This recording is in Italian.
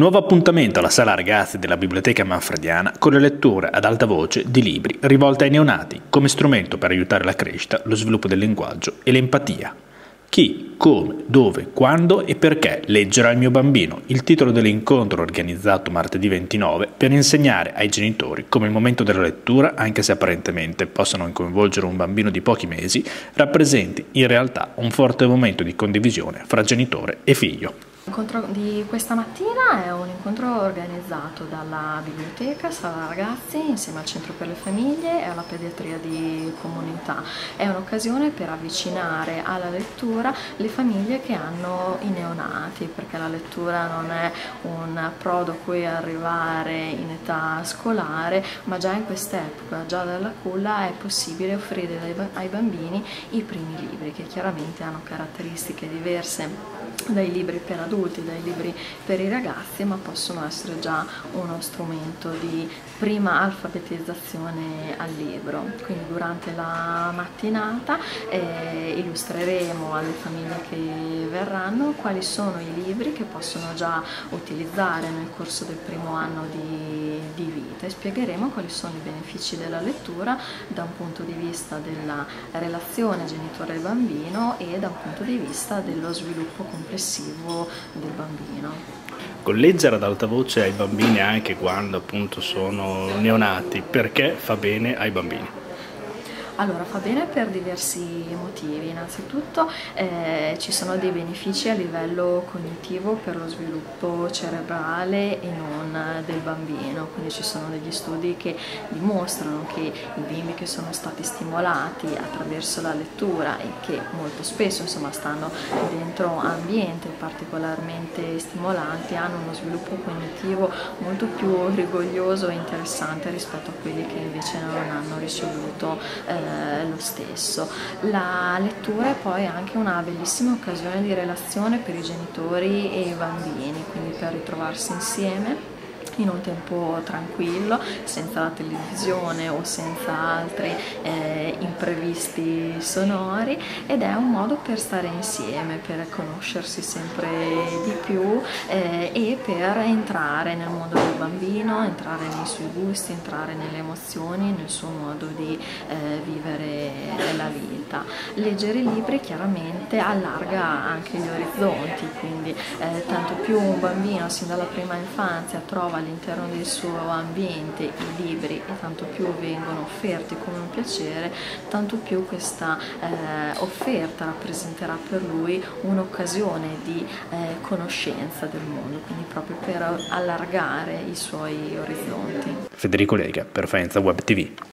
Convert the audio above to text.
Nuovo appuntamento alla sala ragazzi della Biblioteca Manfrediana con le letture ad alta voce di libri rivolti ai neonati come strumento per aiutare la crescita, lo sviluppo del linguaggio e l'empatia. Chi, come, dove, quando e perché leggere al mio bambino? Il titolo dell'incontro organizzato martedì 29 per insegnare ai genitori come il momento della lettura, anche se apparentemente possano coinvolgere un bambino di pochi mesi, rappresenti in realtà un forte momento di condivisione fra genitore e figlio. L'incontro di questa mattina è un incontro organizzato dalla biblioteca Sala Ragazzi insieme al Centro per le Famiglie e alla Pediatria di Comunità. È un'occasione per avvicinare alla lettura le famiglie che hanno i neonati perché la lettura non è un approdo a cui arrivare in età scolare ma già in quest'epoca, già dalla culla è possibile offrire ai bambini i primi libri che chiaramente hanno caratteristiche diverse dai libri per adulti, dai libri per i ragazzi, ma possono essere già uno strumento di prima alfabetizzazione al libro. Quindi durante la mattinata eh, illustreremo alle famiglie che verranno quali sono i libri che possono già utilizzare nel corso del primo anno di, di vita e spiegheremo quali sono i benefici della lettura da un punto di vista della relazione genitore-bambino e da un punto di vista dello sviluppo complessivo del bambino. Con leggere ad alta voce ai bambini anche quando appunto sono neonati, perché fa bene ai bambini? Allora, fa bene per diversi motivi. Innanzitutto eh, ci sono dei benefici a livello cognitivo per lo sviluppo cerebrale e non del bambino, quindi ci sono degli studi che dimostrano che i bimbi che sono stati stimolati attraverso la lettura e che molto spesso insomma, stanno dentro ambienti particolarmente stimolanti hanno uno sviluppo cognitivo molto più rigoglioso e interessante rispetto a quelli che invece non hanno ricevuto eh, eh, lo stesso. La lettura è poi anche una bellissima occasione di relazione per i genitori e i bambini, quindi per ritrovarsi insieme in un tempo tranquillo, senza la televisione o senza altri eh, imprevisti sonori ed è un modo per stare insieme, per conoscersi sempre di più eh, e per entrare nel mondo del bambino, entrare nei suoi gusti, entrare nelle emozioni, nel suo modo di eh, vivere la vita. Leggere libri chiaramente allarga anche gli orizzonti, quindi eh, tanto più un bambino sin dalla prima infanzia trova all'interno del suo ambiente i libri e tanto più vengono offerti come un piacere, tanto più questa eh, offerta rappresenterà per lui un'occasione di eh, conoscenza del mondo, quindi proprio per allargare i suoi orizzonti. Federico Lega per Faenza Web TV.